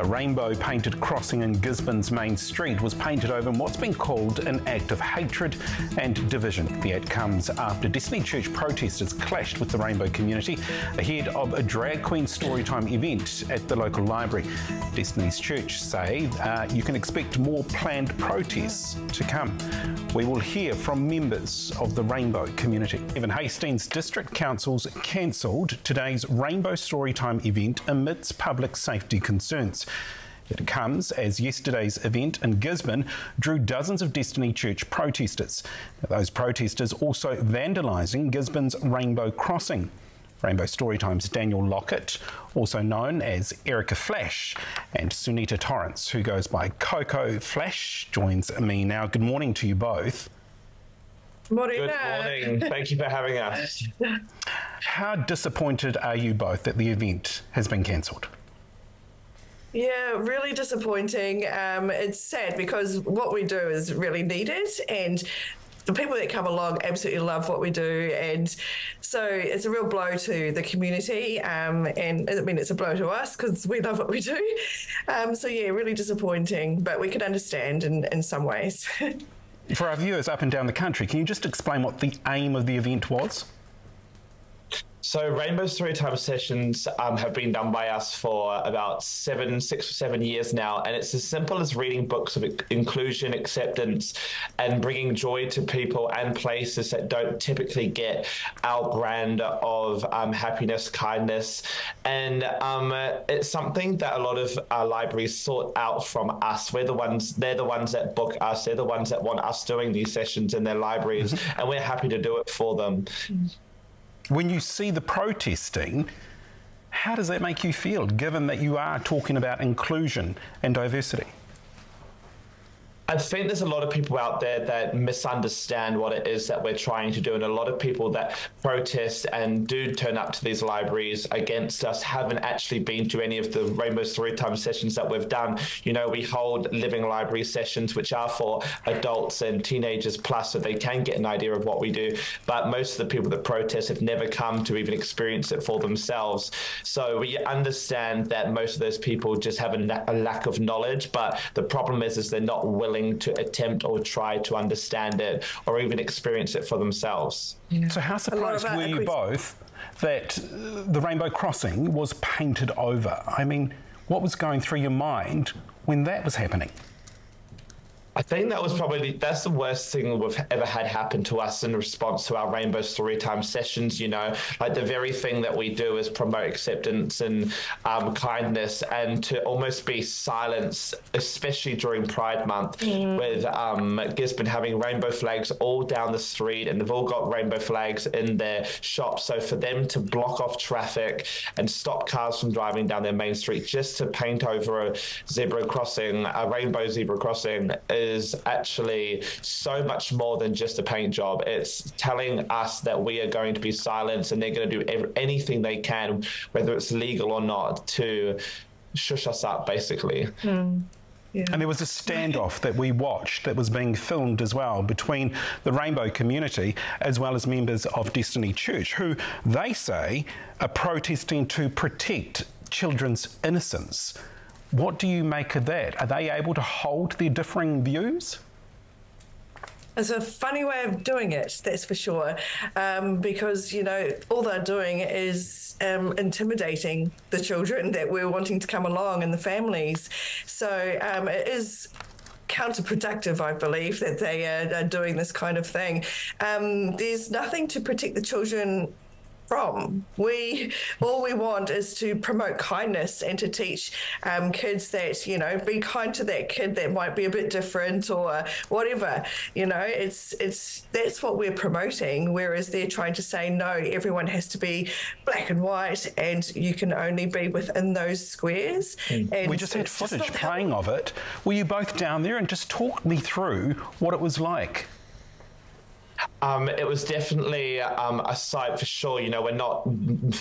A rainbow painted crossing in Gisborne's main street was painted over in what's been called an act of hatred and division. The act comes after Destiny Church protesters clashed with the rainbow community ahead of a drag queen storytime event at the local library. Destiny's Church say uh, you can expect more planned protests to come. We will hear from members of the rainbow community. Evan Hastings District Council's cancelled today's Rainbow Storytime event amidst public safety concerns. It comes as yesterday's event in Gisborne drew dozens of Destiny Church protesters. Those protesters also vandalising Gisborne's Rainbow Crossing. Rainbow Storytime's Daniel Lockett, also known as Erika Flash, and Sunita Torrance, who goes by Coco Flash, joins me now. Good morning to you both. Morning. Good morning. Thank you for having us. How disappointed are you both that the event has been cancelled? Yeah, really disappointing. Um, it's sad because what we do is really needed, and the people that come along absolutely love what we do, and so it's a real blow to the community. Um, and I mean, it's a blow to us because we love what we do. Um, so yeah, really disappointing, but we can understand in in some ways. For our viewers up and down the country, can you just explain what the aim of the event was? So Rainbow Storytime sessions um, have been done by us for about seven, six or seven years now, and it's as simple as reading books of inclusion, acceptance, and bringing joy to people and places that don't typically get our brand of um, happiness, kindness, and um, it's something that a lot of our libraries sort out from us. We're the ones; they're the ones that book us. They're the ones that want us doing these sessions in their libraries, mm-hmm. and we're happy to do it for them. Mm-hmm when you see the protesting, how does that make you feel, given that you are talking about inclusion and diversity? I think there's a lot of people out there that misunderstand what it is that we're trying to do, and a lot of people that protest and do turn up to these libraries against us haven't actually been to any of the Rainbow Storytime sessions that we've done. You know, we hold living library sessions, which are for adults and teenagers plus, so they can get an idea of what we do. But most of the people that protest have never come to even experience it for themselves. So we understand that most of those people just have a, a lack of knowledge, but the problem is, is they're not willing willing to attempt or try to understand it or even experience it for themselves. Yeah. So, how surprised were you both that the Rainbow Crossing was painted over? I mean, what was going through your mind when that was happening? I think that was probably that's the worst thing we've ever had happen to us in response to our Rainbow Storytime sessions. You know, like the very thing that we do is promote acceptance and um, kindness, and to almost be silenced, especially during Pride Month, mm. with um, Gisborne having rainbow flags all down the street, and they've all got rainbow flags in their shops. So for them to block off traffic and stop cars from driving down their main street just to paint over a zebra crossing, a rainbow zebra crossing is actually so much more than just a paint job. It's telling us that we are going to be silenced and they're going to do anything they can, whether it's legal or not, to shush us up, basically. Mm. Yeah. And there was a standoff that we watched that was being filmed as well between the rainbow community as well as members of Destiny Church, who they say are protesting to protect children's innocence. What do you make of that? Are they able to hold their differing views? It's a funny way of doing it, that's for sure. Um, because, you know, all they're doing is um, intimidating the children that we're wanting to come along and the families. So um, it is counterproductive, I believe, that they are, are doing this kind of thing. Um, there's nothing to protect the children from. We all we want is to promote kindness and to teach um, kids that you know be kind to that kid that might be a bit different or whatever. You know, it's it's that's what we're promoting. Whereas they're trying to say no, everyone has to be black and white, and you can only be within those squares. Mm. And we just had footage just playing of it. Were you both down there and just talk me through what it was like? Um, it was definitely um, a sight for sure. You know, we're not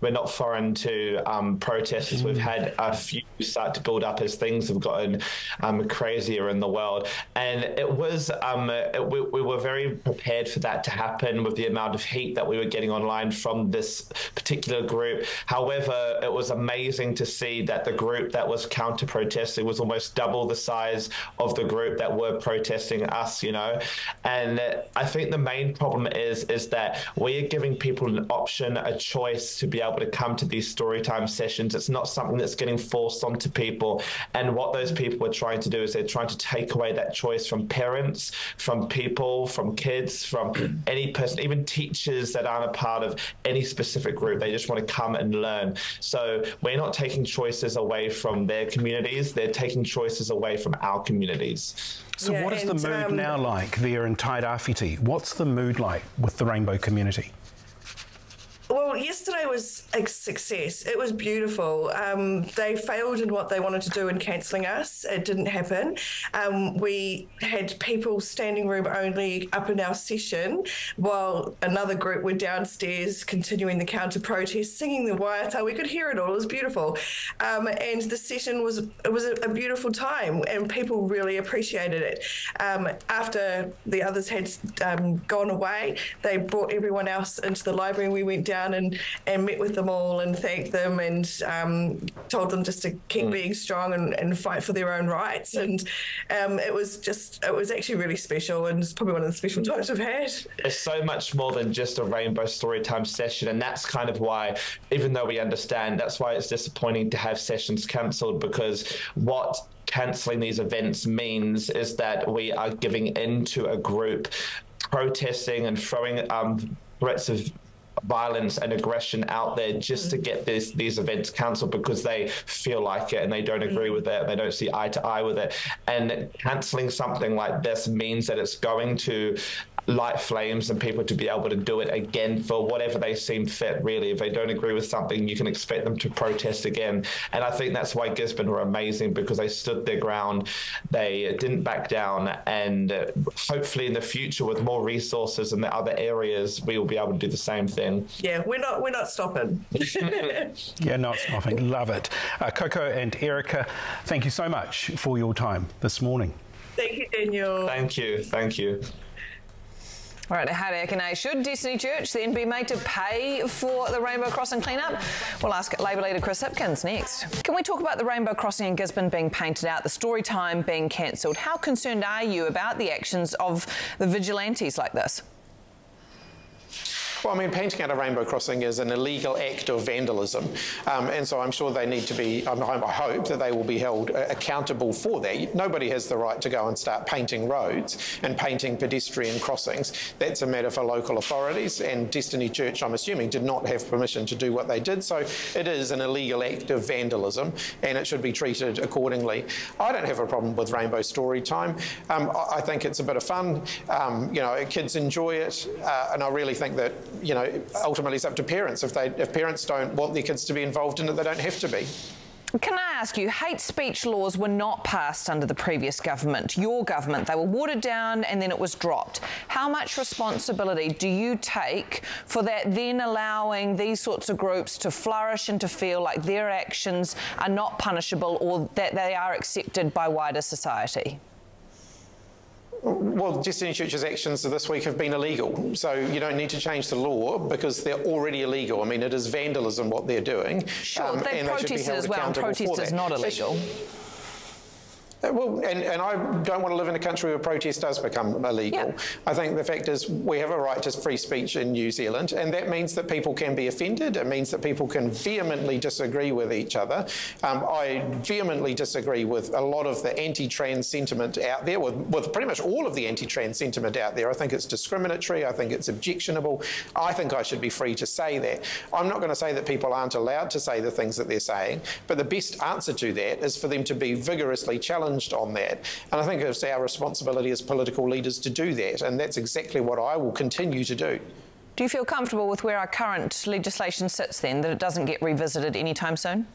we're not foreign to um, protests. We've had a few start to build up as things have gotten um, crazier in the world, and it was um, it, we, we, were very prepared for that to happen with the amount of heat that we were getting online from this particular group. However, it was amazing to see that the group that was counter protesting was almost double the size of the group that were protesting us. You know, and I think the main problem is is that we are giving people an option, a choice to be able to come to these storytime sessions. It's not something that's getting forced onto people. And what those people are trying to do is they're trying to take away that choice from parents, from people, from kids, from any person, even teachers that aren't a part of any specific group. They just want to come and learn. So we're not taking choices away from their communities. They're taking choices away from our communities. So, yeah, what is the mood um, now like there in Tairāwhiti? What's the mood like with the rainbow community? Yesterday was a success. It was beautiful. Um, they failed in what they wanted to do in cancelling us. It didn't happen. Um, we had people standing room only up in our session, while another group were downstairs continuing the counter protest, singing the waiata. We could hear it all. It was beautiful, um, and the session was it was a, a, beautiful time, and people really appreciated it. Um, after the others had um, gone away, they brought everyone else into the library. We went down and, and met with them all and thanked them and um, told them just to keep mm. being strong and, and fight for their own rights. And um, it was just, it was actually really special and it's probably one of the special times I've had. It's so much more than just a rainbow storytime session. And that's kind of why, even though we understand, that's why it's disappointing to have sessions cancelled because what cancelling these events means is that we are giving into a group protesting and throwing um, threats of violence and aggression out there just to mm-hmm. get this, these events cancelled because they feel like it and they don't agree mm-hmm. with it. They don't see eye to eye with it. And cancelling something like this means that it's going to light flames and people to be able to do it again for whatever they seem fit, really. If they don't agree with something, you can expect them to protest again. And I think that's why Gisborne were amazing because they stood their ground, they didn't back down, and hopefully in the future, with more resources in the other areas, we will be able to do the same thing. Yeah, we're not we're not stopping. yeah, not stopping. Love it. Uh, Coco and Erika, thank you so much for your time this morning. Thank you, Daniel. Thank you. Thank you. All right, now how Ekane, should Destiny Church then be made to pay for the Rainbow Crossing cleanup? We'll ask Labour leader Chris Hipkins next. Can we talk about the Rainbow Crossing in Gisborne being painted out, the story time being cancelled? How concerned are you about the actions of the vigilantes like this? Well, I mean, painting out a rainbow crossing is an illegal act of vandalism, um, and so I'm sure they need to be. I hope that they will be held uh, accountable for that. Nobody has the right to go and start painting roads and painting pedestrian crossings. That's a matter for local authorities, and Destiny Church, I'm assuming, did not have permission to do what they did. So it is an illegal act of vandalism, and it should be treated accordingly. I don't have a problem with rainbow story time. Um, I think it's a bit of fun. Um, you know, kids enjoy it, uh, and I really think that you know, ultimately it's up to parents. If they, if parents don't want their kids to be involved in it, they don't have to be. Can I ask you, hate speech laws were not passed under the previous government, your government. They were watered down and then it was dropped. How much responsibility do you take for that then allowing these sorts of groups to flourish and to feel like their actions are not punishable or that they are accepted by wider society? Well, Destiny Church's actions this week have been illegal, so you don't need to change the law because they're already illegal. I mean, it is vandalism what they're doing. Sure, um, they protested as well, and protest is not illegal. Uh, well, and, and I don't want to live in a country where protest does become illegal. Yeah. I think the fact is we have a right to free speech in New Zealand, and that means that people can be offended. It means that people can vehemently disagree with each other. Um, I vehemently disagree with a lot of the anti-trans sentiment out there, with, with pretty much all of the anti-trans sentiment out there. I think it's discriminatory. I think it's objectionable. I think I should be free to say that. I'm not going to say that people aren't allowed to say the things that they're saying, but the best answer to that is for them to be vigorously challenged challenged on that. And I think it's our responsibility as political leaders to do that. And that's exactly what I will continue to do. Do you feel comfortable with where our current legislation sits then, that it doesn't get revisited anytime soon?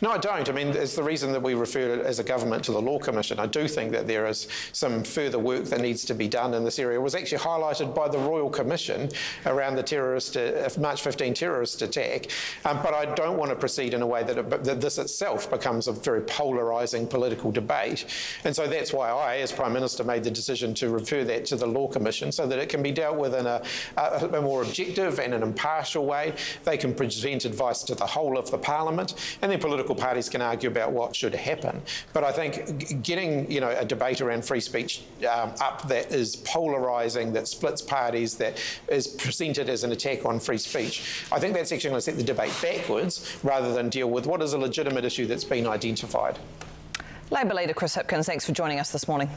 No, I don't. I mean, it's the reason that we refer as a government to the Law Commission. I do think that there is some further work that needs to be done in this area. It was actually highlighted by the Royal Commission around the terrorist uh, March 15 terrorist attack. Um, but I don't want to proceed in a way that, it, that this itself becomes a very polarising political debate. And so that's why I, as Prime Minister, made the decision to refer that to the Law Commission so that it can be dealt with in a, a, a more objective and an impartial way. They can present advice to the whole of the Parliament, and then political parties can argue about what should happen. But I think getting you know a debate around free speech um, up that is polarising, that splits parties, that is presented as an attack on free speech, I think that's actually going to set the debate backwards rather than deal with what is a legitimate issue that's been identified. Labour leader Chris Hipkins, thanks for joining us this morning.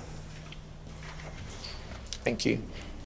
Thank you.